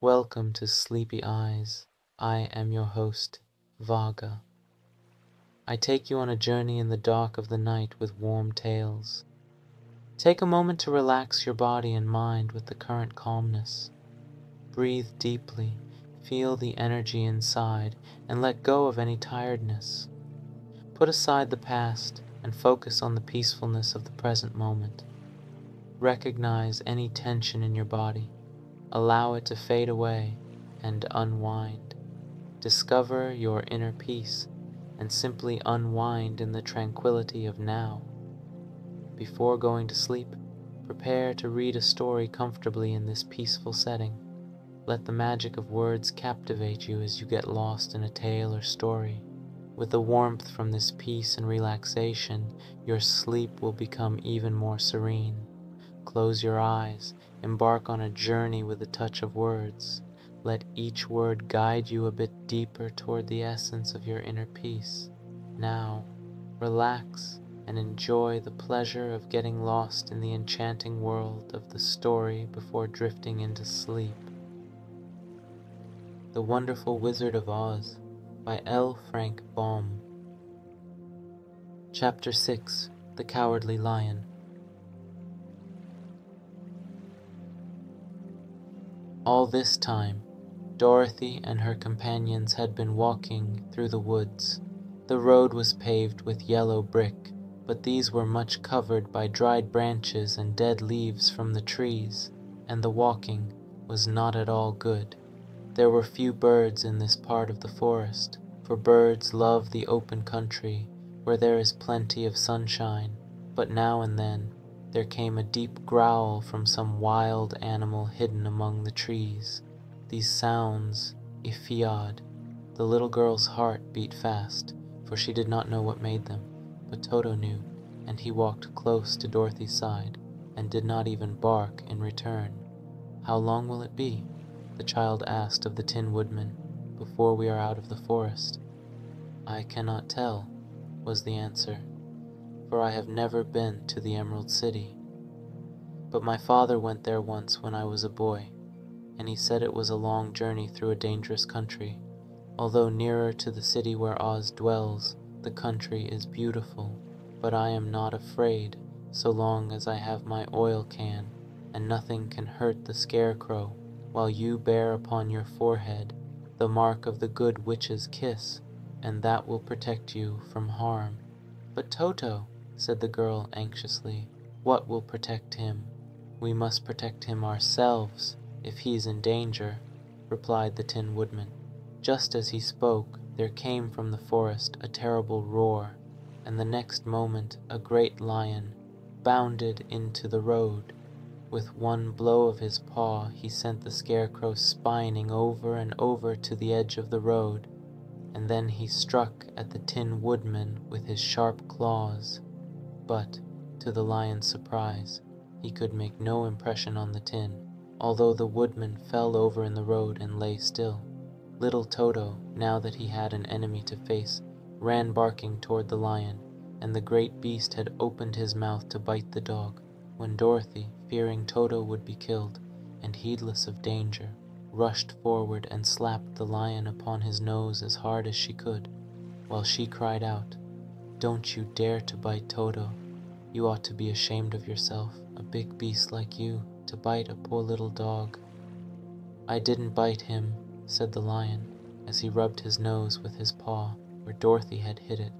Welcome to Sleepy Eyes. I am your host, Vaga. I take you on a journey in the dark of the night with warm tales. Take a moment to relax your body and mind with the current calmness. Breathe deeply, feel the energy inside, and let go of any tiredness. Put aside the past and focus on the peacefulness of the present moment. Recognize any tension in your body. Allow it to fade away and unwind. Discover your inner peace and simply unwind in the tranquility of now. Before going to sleep, prepare to read a story comfortably in this peaceful setting. Let the magic of words captivate you as you get lost in a tale or story. With the warmth from this peace and relaxation, your sleep will become even more serene. Close your eyes, embark on a journey with a touch of words. Let each word guide you a bit deeper toward the essence of your inner peace. Now, relax and enjoy the pleasure of getting lost in the enchanting world of the story before drifting into sleep. The Wonderful Wizard of Oz by L. Frank Baum. Chapter 6 The Cowardly Lion. All this time, Dorothy and her companions had been walking through the woods. The road was paved with yellow brick, but these were much covered by dried branches and dead leaves from the trees, and the walking was not at all good. There were few birds in this part of the forest, for birds love the open country where there is plenty of sunshine, but now and then there came a deep growl from some wild animal hidden among the trees. These sounds Ifiad. The little girl's heart beat fast, for she did not know what made them, but Toto knew, and he walked close to Dorothy's side and did not even bark in return. How long will it be? the child asked of the Tin Woodman, before we are out of the forest. I cannot tell, was the answer, for I have never been to the Emerald City. But my father went there once when I was a boy, and he said it was a long journey through a dangerous country. Although nearer to the city where Oz dwells, the country is beautiful, but I am not afraid so long as I have my oil can, and nothing can hurt the scarecrow while you bear upon your forehead the mark of the good witch's kiss, and that will protect you from harm. But Toto, said the girl anxiously, what will protect him? We must protect him ourselves if he is in danger, replied the Tin Woodman. Just as he spoke, there came from the forest a terrible roar, and the next moment a great lion bounded into the road. With one blow of his paw, he sent the scarecrow spining over and over to the edge of the road, and then he struck at the Tin Woodman with his sharp claws. But, to the lion's surprise, he could make no impression on the tin, although the woodman fell over in the road and lay still. Little Toto, now that he had an enemy to face, ran barking toward the lion, and the great beast had opened his mouth to bite the dog when Dorothy, fearing Toto would be killed, and heedless of danger, rushed forward and slapped the lion upon his nose as hard as she could, while she cried out, Don't you dare to bite Toto. You ought to be ashamed of yourself, a big beast like you, to bite a poor little dog. I didn't bite him, said the lion, as he rubbed his nose with his paw where Dorothy had hit it.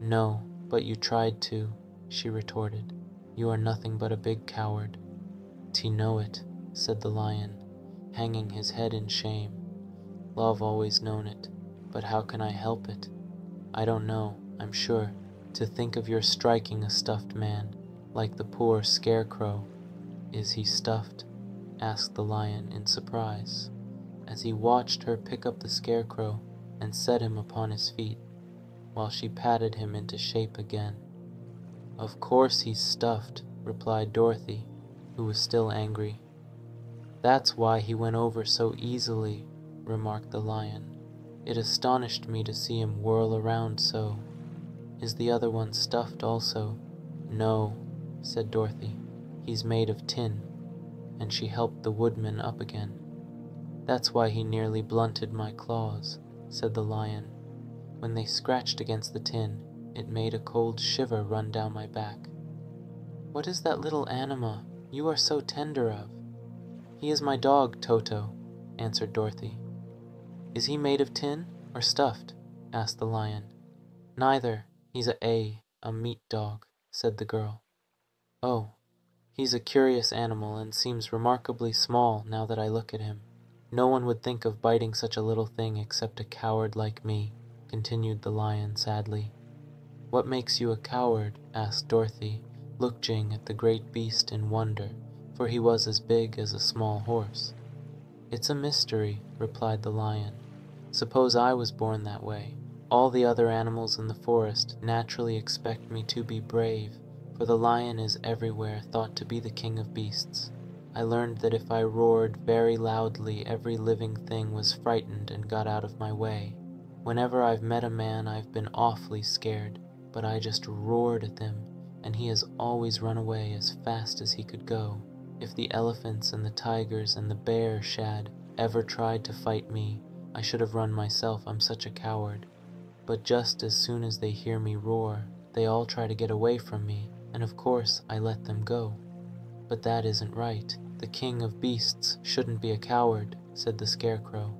No, but you tried to, she retorted. You are nothing but a big coward. T know it, said the lion, hanging his head in shame. Love always known it, but how can I help it? I don't know, I'm sure, to think of your striking a stuffed man, like the poor scarecrow. Is he stuffed? asked the lion in surprise, as he watched her pick up the scarecrow and set him upon his feet, while she patted him into shape again. Of course he's stuffed, replied Dorothy, who was still angry. That's why he went over so easily, remarked the lion. It astonished me to see him whirl around so. Is the other one stuffed also? No, said Dorothy. He's made of tin. And she helped the woodman up again. That's why he nearly blunted my claws, said the lion. When they scratched against the tin, it made a cold shiver run down my back. What is that little anima you are so tender of? He is my dog, Toto, answered Dorothy. Is he made of tin or stuffed? asked the lion. Neither. He's a A, a meat dog, said the girl. Oh, he's a curious animal and seems remarkably small now that I look at him. No one would think of biting such a little thing except a coward like me, continued the lion sadly. What makes you a coward? asked Dorothy, looking at the great beast in wonder, for he was as big as a small horse. It's a mystery, replied the lion. Suppose I was born that way. All the other animals in the forest naturally expect me to be brave, for the lion is everywhere thought to be the king of beasts. I learned that if I roared very loudly, every living thing was frightened and got out of my way. Whenever I've met a man, I've been awfully scared, but I just roared at them, and he has always run away as fast as he could go. If the elephants and the tigers and the bear shad ever tried to fight me, I should have run myself, I'm such a coward. But just as soon as they hear me roar, they all try to get away from me, and of course I let them go. But that isn't right. The king of beasts shouldn't be a coward, said the scarecrow.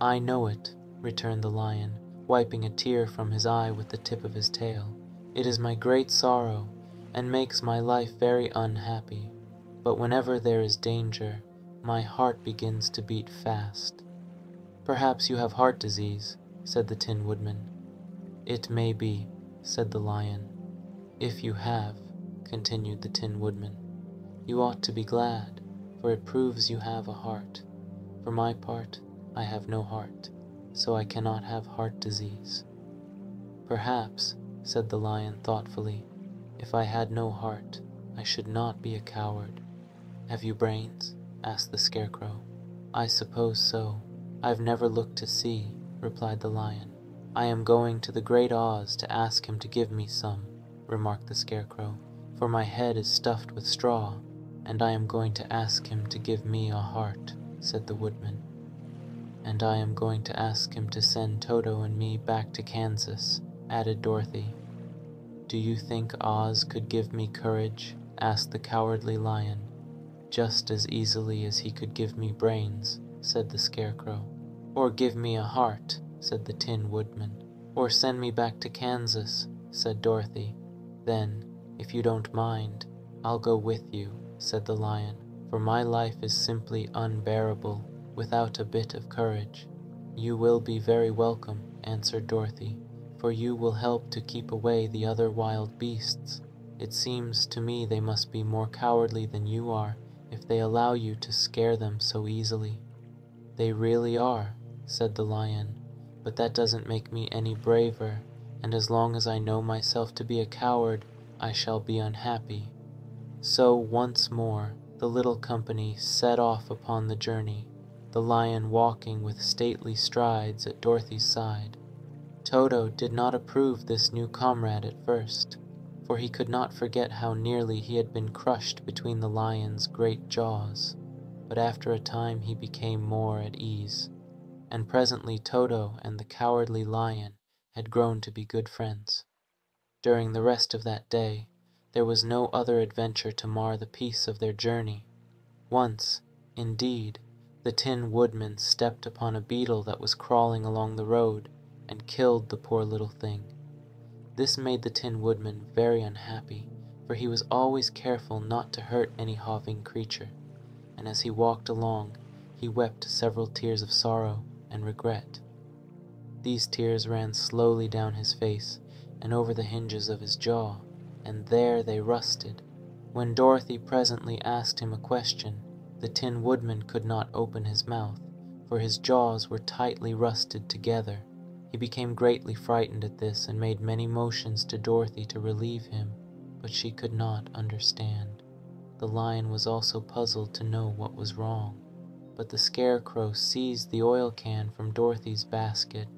I know it, returned the lion, wiping a tear from his eye with the tip of his tail. It is my great sorrow, and makes my life very unhappy. But whenever there is danger, my heart begins to beat fast. Perhaps you have heart disease, said the Tin Woodman. It may be, said the Lion. If you have, continued the Tin Woodman, you ought to be glad, for it proves you have a heart. For my part, I have no heart, so I cannot have heart disease. Perhaps, said the lion thoughtfully, if I had no heart, I should not be a coward. Have you brains? asked the scarecrow. I suppose so. I've never looked to see, replied the lion. I am going to the great Oz to ask him to give me some, remarked the scarecrow, for my head is stuffed with straw, and I am going to ask him to give me a heart, said the woodman. And I am going to ask him to send Toto and me back to Kansas, added Dorothy. Do you think Oz could give me courage? asked the cowardly lion. Just as easily as he could give me brains, said the scarecrow. Or give me a heart, said the Tin Woodman. Or send me back to Kansas, said Dorothy. Then, if you don't mind, I'll go with you, said the lion, for my life is simply unbearable without a bit of courage. You will be very welcome, answered Dorothy, for you will help to keep away the other wild beasts. It seems to me they must be more cowardly than you are if they allow you to scare them so easily. They really are, said the lion, but that doesn't make me any braver, and as long as I know myself to be a coward, I shall be unhappy. So once more, the little company set off upon the journey, the lion walking with stately strides at Dorothy's side. Toto did not approve this new comrade at first, for he could not forget how nearly he had been crushed between the lion's great jaws. But after a time he became more at ease, and presently Toto and the cowardly lion had grown to be good friends. During the rest of that day, there was no other adventure to mar the peace of their journey. Once, indeed, the Tin Woodman stepped upon a beetle that was crawling along the road and killed the poor little thing. This made the Tin Woodman very unhappy, for he was always careful not to hurt any hoving creature, and as he walked along, he wept several tears of sorrow and regret. These tears ran slowly down his face and over the hinges of his jaw, and there they rusted. When Dorothy presently asked him a question, the Tin Woodman could not open his mouth, for his jaws were tightly rusted together. He became greatly frightened at this and made many motions to Dorothy to relieve him, but she could not understand. The lion was also puzzled to know what was wrong, but the scarecrow seized the oil can from Dorothy's basket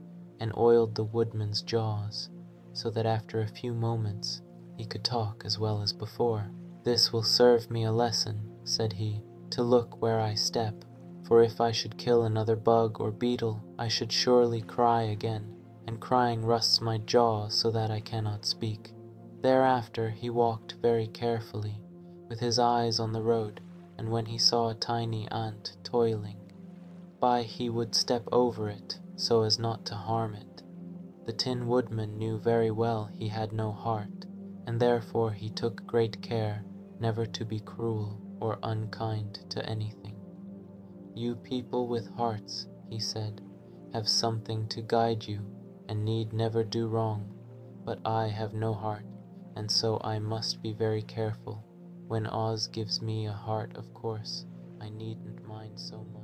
and oiled the woodman's jaws, so that after a few moments he could talk as well as before. This will serve me a lesson, said he, to look where I step, for if I should kill another bug or beetle, I should surely cry again, and crying rusts my jaw so that I cannot speak. Thereafter he walked very carefully, with his eyes on the road, and when he saw a tiny ant toiling by he would step over it so as not to harm it. The Tin Woodman knew very well he had no heart, and therefore he took great care never to be cruel or unkind to anything. You people with hearts, he said, have something to guide you and need never do wrong, but I have no heart, and so I must be very careful. When Oz gives me a heart, of course, I needn't mind so much.